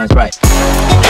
That's right.